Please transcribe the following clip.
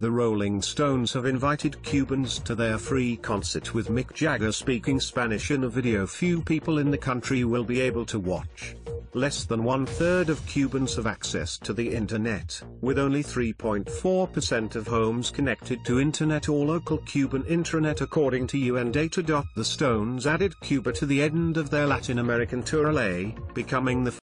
The Rolling Stones have invited Cubans to their free concert with Mick Jagger speaking Spanish in a video few people in the country will be able to watch. Less than one third of Cubans have access to the internet, with only 3.4% of homes connected to internet or local Cuban intranet according to UN data. The Stones added Cuba to the end of their Latin American tour LA, becoming the